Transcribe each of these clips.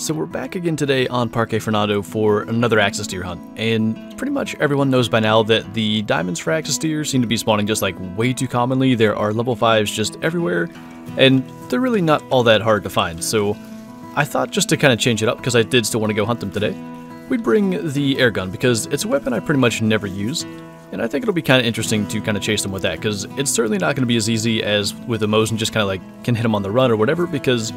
So we're back again today on Parque Fernando for another Axis Deer hunt, and pretty much everyone knows by now that the diamonds for Axis Deer seem to be spawning just like way too commonly. There are level 5s just everywhere, and they're really not all that hard to find, so I thought just to kind of change it up, because I did still want to go hunt them today, we'd bring the air gun, because it's a weapon I pretty much never use, and I think it'll be kind of interesting to kind of chase them with that, because it's certainly not going to be as easy as with the Mosin just kind of like can hit them on the run or whatever, because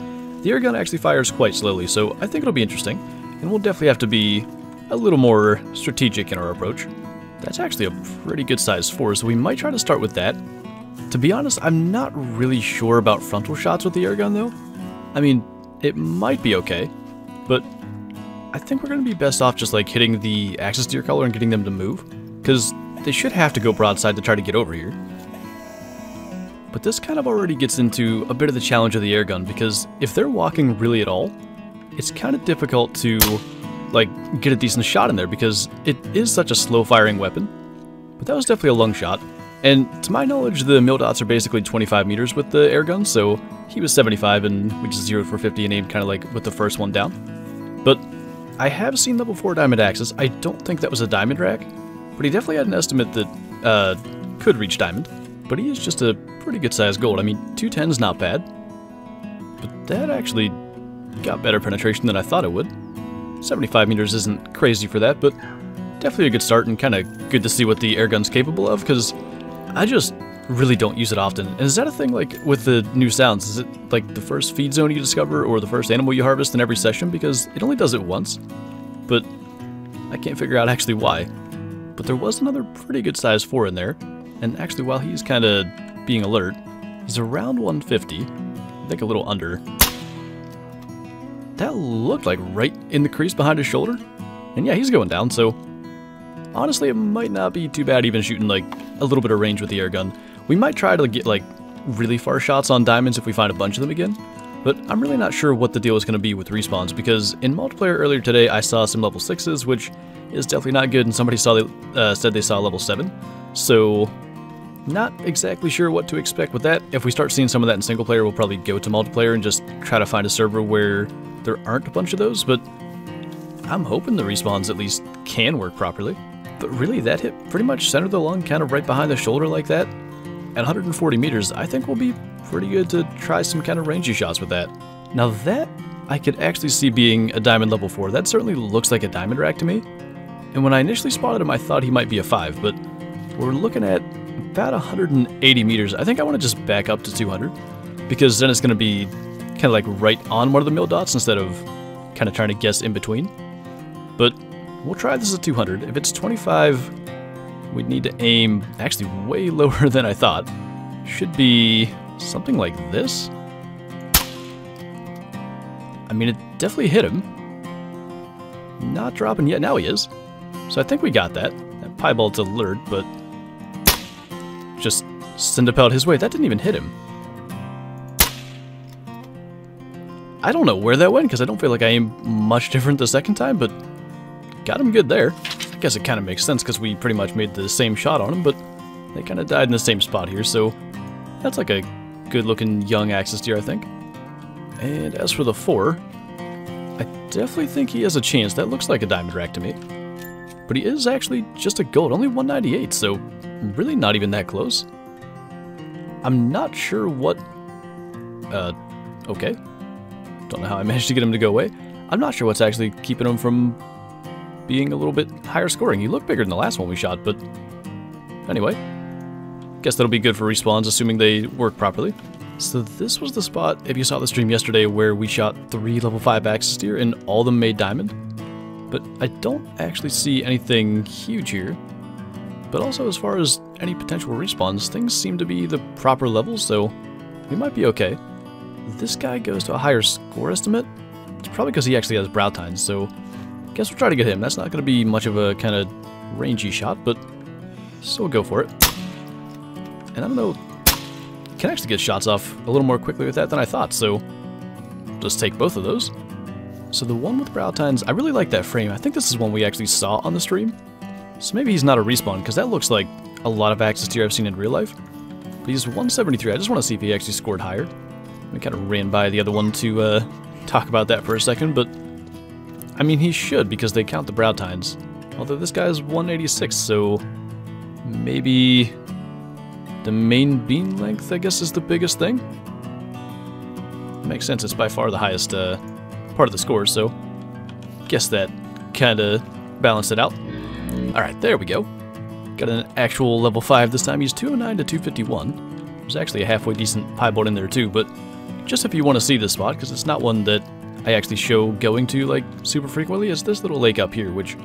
the air gun actually fires quite slowly, so I think it'll be interesting, and we'll definitely have to be a little more strategic in our approach. That's actually a pretty good size 4, so we might try to start with that. To be honest, I'm not really sure about frontal shots with the air gun, though. I mean, it might be okay, but I think we're going to be best off just like hitting the axis deer caller and getting them to move, because they should have to go broadside to try to get over here. But this kind of already gets into a bit of the challenge of the air gun because if they're walking really at all, it's kind of difficult to like get a decent shot in there because it is such a slow firing weapon. But that was definitely a lung shot. And to my knowledge, the mil dots are basically 25 meters with the air gun, so he was 75 and we just zeroed for 50 and aimed kind of like with the first one down. But I have seen level 4 diamond axes. I don't think that was a diamond rack, but he definitely had an estimate that uh, could reach diamond. But he is just a pretty good sized gold. I mean, 210 is not bad. But that actually got better penetration than I thought it would. 75 meters isn't crazy for that, but definitely a good start and kind of good to see what the airgun's capable of, because I just really don't use it often. And is that a thing, like, with the new sounds? Is it, like, the first feed zone you discover or the first animal you harvest in every session? Because it only does it once. But I can't figure out actually why. But there was another pretty good size 4 in there. And actually, while he's kind of being alert, he's around 150. I think a little under. That looked like right in the crease behind his shoulder. And yeah, he's going down, so honestly, it might not be too bad even shooting like a little bit of range with the air gun. We might try to get like really far shots on diamonds if we find a bunch of them again. But I'm really not sure what the deal is going to be with respawns because in multiplayer earlier today I saw some level 6s, which is definitely not good, and somebody saw they, uh, said they saw level 7. So not exactly sure what to expect with that. If we start seeing some of that in single player, we'll probably go to multiplayer and just try to find a server where there aren't a bunch of those, but I'm hoping the respawns at least can work properly. But really, that hit pretty much center of the lung, kind of right behind the shoulder like that. At 140 meters, I think we'll be pretty good to try some kind of rangy shots with that. Now that I could actually see being a diamond level 4. That certainly looks like a diamond rack to me. And when I initially spotted him, I thought he might be a 5, but we're looking at about 180 meters. I think I want to just back up to 200 because then it's going to be kind of like right on one of the mil dots instead of kind of trying to guess in between. But we'll try this at 200. If it's 25, we'd need to aim actually way lower than I thought. Should be something like this. I mean, it definitely hit him. Not dropping yet. Now he is. So I think we got that. That piebald's alert, but just send a pellet his way. That didn't even hit him. I don't know where that went, because I don't feel like I aimed much different the second time, but got him good there. I guess it kind of makes sense, because we pretty much made the same shot on him, but they kind of died in the same spot here, so that's like a good-looking young Axis deer, I think. And as for the 4, I definitely think he has a chance. That looks like a diamond rack to me. But he is actually just a gold, only 198, so really not even that close. I'm not sure what... Uh, okay. Don't know how I managed to get him to go away. I'm not sure what's actually keeping him from being a little bit higher scoring. He looked bigger than the last one we shot, but anyway. Guess that'll be good for respawns, assuming they work properly. So this was the spot, if you saw the stream yesterday, where we shot three level 5 axis deer and all of them made diamond. But I don't actually see anything huge here. But also, as far as any potential respawns, things seem to be the proper levels, so we might be okay. This guy goes to a higher score estimate. It's probably because he actually has brow tines, so guess we'll try to get him. That's not going to be much of a kind of rangy shot, but still go for it. And I don't know, can actually get shots off a little more quickly with that than I thought, so just take both of those. So the one with brow tines, I really like that frame. I think this is one we actually saw on the stream. So maybe he's not a respawn, because that looks like a lot of Axis deer I've seen in real life. But he's 173. I just want to see if he actually scored higher. We kind of ran by the other one to uh, talk about that for a second, but I mean, he should because they count the brow tines. Although this guy's 186, so maybe the main beam length, I guess, is the biggest thing. Makes sense. It's by far the highest uh, part of the score, so guess that kind of balanced it out. All right, there we go. Got an actual level 5 this time. He's 209 to 251. There's actually a halfway decent piebald in there too, but just if you want to see this spot, because it's not one that I actually show going to like super frequently, is this little lake up here, which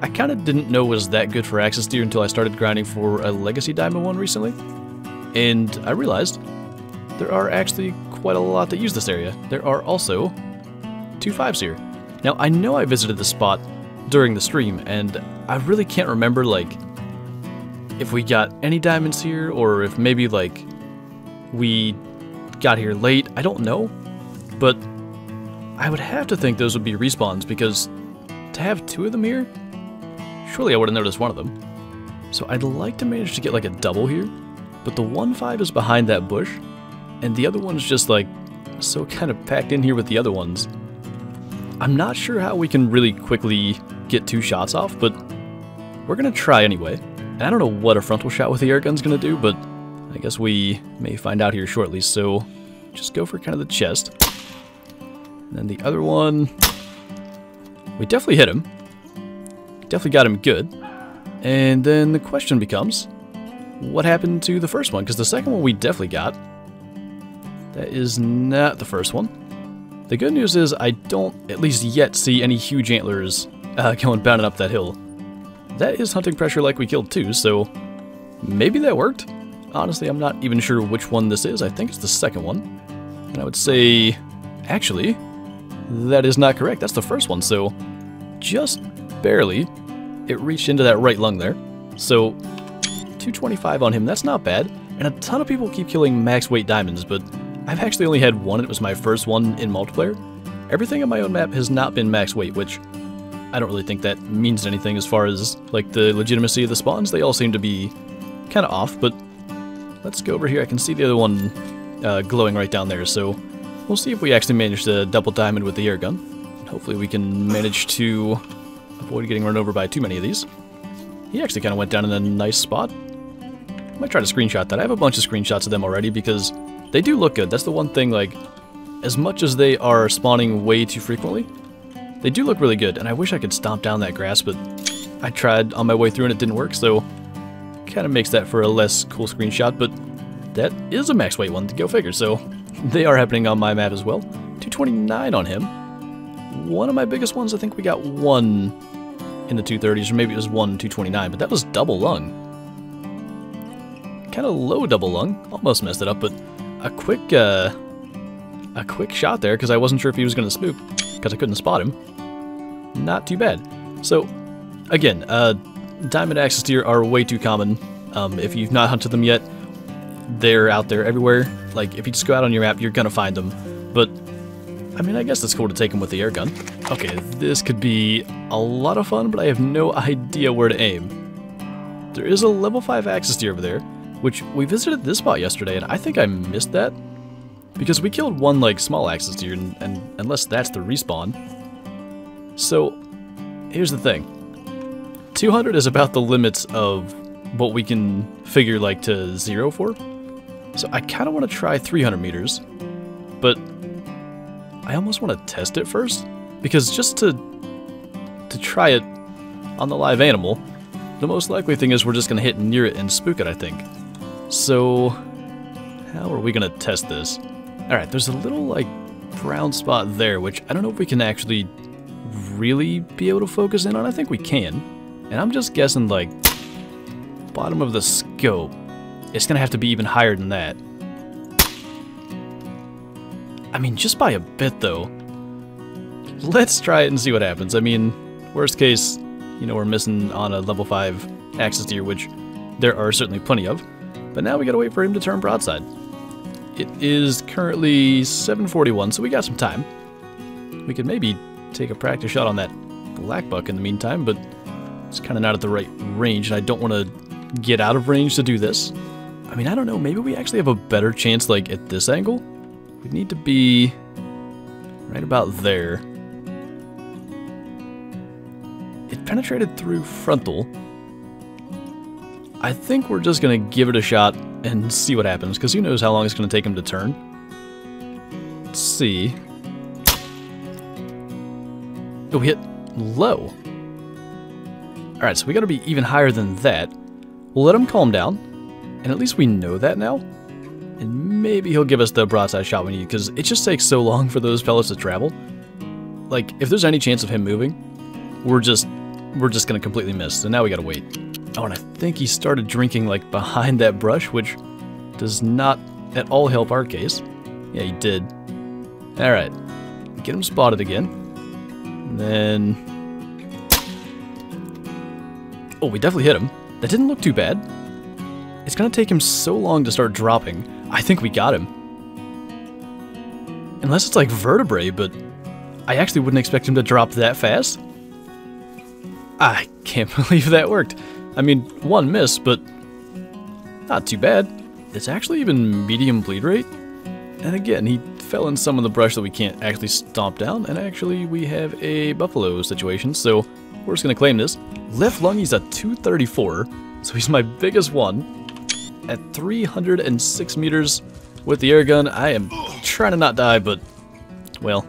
I kind of didn't know was that good for axis Deer until I started grinding for a Legacy Diamond one recently. And I realized there are actually quite a lot that use this area. There are also two fives here. Now, I know I visited this spot during the stream, and I really can't remember, like, if we got any diamonds here, or if maybe, like, we got here late. I don't know. But I would have to think those would be respawns, because to have two of them here, surely I would have noticed one of them. So I'd like to manage to get, like, a double here, but the 1-5 is behind that bush, and the other one's just, like, so kind of packed in here with the other ones. I'm not sure how we can really quickly get two shots off, but we're to try anyway. And I don't know what a frontal shot with the air gun's to do, but I guess we may find out here shortly, so just go for kind of the chest. And then the other one, we definitely hit him. Definitely got him good. And then the question becomes, what happened to the first one? Because the second one we definitely got. That is not the first one. The good news is I don't, at least yet, see any huge antlers uh, going bounding up that hill. That is hunting pressure like we killed two, so maybe that worked. Honestly, I'm not even sure which one this is. I think it's the second one. And I would say, actually, that is not correct. That's the first one, so just barely it reached into that right lung there. So 225 on him, that's not bad. And a ton of people keep killing max weight diamonds, but I've actually only had one, it was my first one in multiplayer. Everything on my own map has not been max weight, which I don't really think that means anything as far as like the legitimacy of the spawns. They all seem to be kind of off, but let's go over here. I can see the other one uh, glowing right down there, so we'll see if we actually manage to double diamond with the air gun. Hopefully we can manage to avoid getting run over by too many of these. He actually kind of went down in a nice spot. I might try to screenshot that. I have a bunch of screenshots of them already because they do look good. That's the one thing, like, as much as they are spawning way too frequently, they do look really good. And I wish I could stomp down that grass, but I tried on my way through and it didn't work, so kind of makes that for a less cool screenshot, but that is a max weight one, to go figure, so they are happening on my map as well. 229 on him. One of my biggest ones, I think we got one in the 230s, or maybe it was one 229, but that was double lung. Kind of low double lung. Almost messed it up, but a quick, uh, a quick shot there because I wasn't sure if he was going to spook because I couldn't spot him. Not too bad. So, again, uh, diamond axis deer are way too common. Um, if you've not hunted them yet, they're out there everywhere. Like, if you just go out on your map, you're gonna find them. But, I mean, I guess it's cool to take them with the air gun. Okay, this could be a lot of fun, but I have no idea where to aim. There is a level 5 axis deer over there, which we visited this spot yesterday, and I think I missed that. Because we killed one, like, small axis deer, and, and unless that's the respawn. So, here's the thing. 200 is about the limits of what we can figure, like, to zero for. So I kind of want to try 300 meters, but I almost want to test it first. Because just to, to try it on the live animal, the most likely thing is we're just going to hit near it and spook it, I think. So, how are we going to test this? Alright, there's a little, like, brown spot there, which I don't know if we can actually really be able to focus in on. I think we can. And I'm just guessing, like, bottom of the scope. It's going to have to be even higher than that. I mean, just by a bit, though. Let's try it and see what happens. I mean, worst case, you know, we're missing on a level 5 axis deer, which there are certainly plenty of. But now we gotta wait for him to turn broadside. It is currently 741, so we got some time. We could maybe take a practice shot on that black buck in the meantime, but it's kind of not at the right range, and I don't want to get out of range to do this. I mean, I don't know, maybe we actually have a better chance, like, at this angle? We need to be right about there. It penetrated through frontal. I think we're just going to give it a shot and see what happens, because who knows how long it's going to take him to turn. Let's see. Oh, we hit low. Alright, so we gotta be even higher than that. We'll let him calm down, and at least we know that now. And maybe he'll give us the broadside shot we need, because it just takes so long for those pellets to travel. Like, if there's any chance of him moving, we're just we're just gonna completely miss, and now we gotta wait. Oh, and I think he started drinking, like, behind that brush, which does not at all help our case. Yeah, he did. Alright. Get him spotted again. And then... Oh, we definitely hit him. That didn't look too bad. It's gonna take him so long to start dropping. I think we got him. Unless it's like vertebrae, but I actually wouldn't expect him to drop that fast. I can't believe that worked. I mean, one miss, but not too bad. It's actually even medium bleed rate. And again, he fell in some of the brush that we can't actually stomp down, and actually we have a buffalo situation, so we're just going to claim this. Left lung, he's a 234, so he's my biggest one. At 306 meters with the air gun, I am trying to not die, but, well,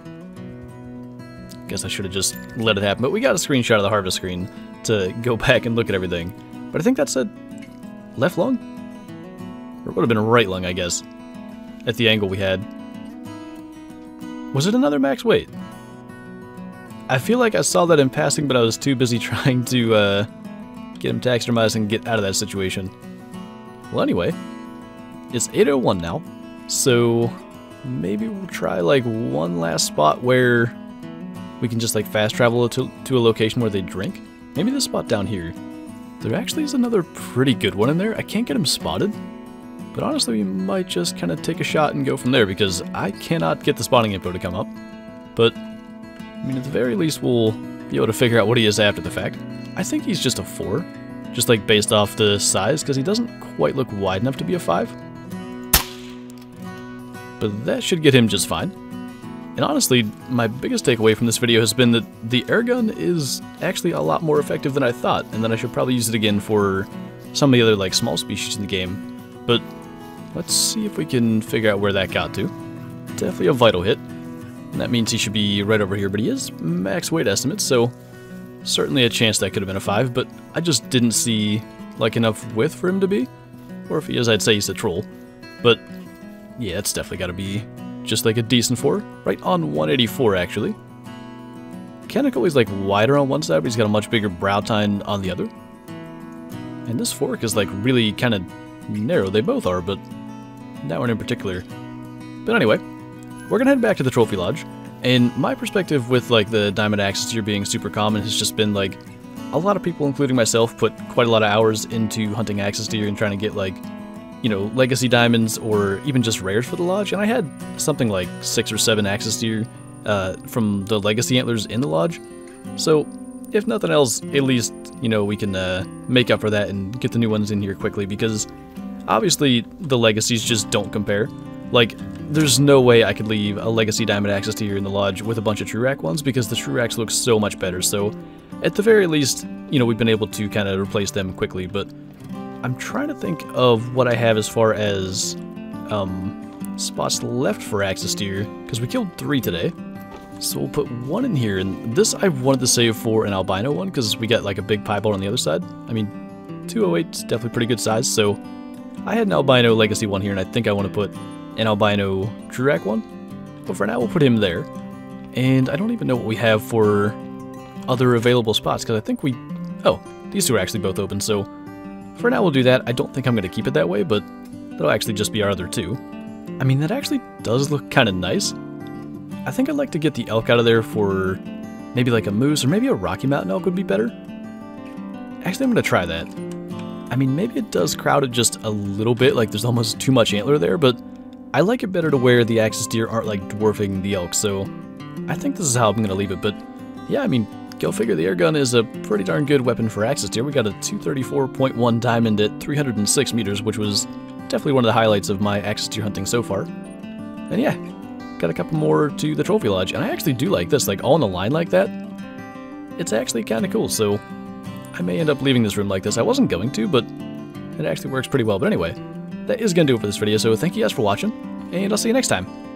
guess I should have just let it happen. But we got a screenshot of the harvest screen to go back and look at everything. But I think that's a left lung? Or it would have been a right lung, I guess, at the angle we had. Was it another max weight? I feel like I saw that in passing, but I was too busy trying to uh, get him taxidermized and get out of that situation. Well, anyway, it's 8.01 now, so maybe we'll try like one last spot where we can just like fast travel to, to a location where they drink. Maybe this spot down here. There actually is another pretty good one in there. I can't get him spotted, but honestly we might just kind of take a shot and go from there because I cannot get the spotting info to come up. But, I mean at the very least we'll be able to figure out what he is after the fact. I think he's just a 4, just like based off the size because he doesn't quite look wide enough to be a 5. But that should get him just fine. And honestly, my biggest takeaway from this video has been that the airgun is actually a lot more effective than I thought, and that I should probably use it again for some of the other like small species in the game. But let's see if we can figure out where that got to. Definitely a vital hit. And that means he should be right over here, but he is max weight estimate, so certainly a chance that could have been a 5, but I just didn't see like enough width for him to be. Or if he is, I'd say he's a troll. But yeah, it's definitely got to be just like a decent 4, right on 184 actually. Kaneko is like wider on one side, but he's got a much bigger brow tine on the other. And this fork is like really kind of narrow. They both are, but that one in particular. But anyway, we're gonna head back to the Trophy Lodge. And my perspective with like the Diamond Axis Deer being super common has just been like a lot of people, including myself, put quite a lot of hours into hunting Axis Deer and trying to get like you know, legacy diamonds or even just rares for the lodge, and I had something like six or seven axis deer uh, from the legacy antlers in the lodge. So, if nothing else, at least, you know, we can uh, make up for that and get the new ones in here quickly because obviously the legacies just don't compare. Like, there's no way I could leave a legacy diamond axis deer in the lodge with a bunch of true rack ones because the true racks look so much better. So, at the very least, you know, we've been able to kind of replace them quickly, but I'm trying to think of what I have as far as um, spots left for Axis Deer, because we killed three today. So we'll put one in here, and this I wanted to save for an albino one, because we got like a big piebald on the other side. I mean, 208 is definitely pretty good size, so I had an albino legacy one here, and I think I want to put an albino true rack one. But for now, we'll put him there. And I don't even know what we have for other available spots, because I think we... Oh, these two are actually both open, so for now we'll do that. I don't think I'm going to keep it that way, but that'll actually just be our other two. I mean, that actually does look kind of nice. I think I'd like to get the elk out of there for maybe like a moose or maybe a Rocky Mountain elk would be better. Actually, I'm going to try that. I mean, maybe it does crowd it just a little bit, like there's almost too much antler there, but I like it better to where the axis deer aren't like dwarfing the elk, so I think this is how I'm going to leave it, but yeah, I mean, Go figure the airgun is a pretty darn good weapon for Axis Deer. We got a 234.1 diamond at 306 meters, which was definitely one of the highlights of my Axis Deer hunting so far. And yeah, got a couple more to the Trophy Lodge, and I actually do like this, like all in a line like that. it's actually kind of cool, so I may end up leaving this room like this. I wasn't going to, but it actually works pretty well. But anyway, that is going to do it for this video, so thank you guys for watching, and I'll see you next time.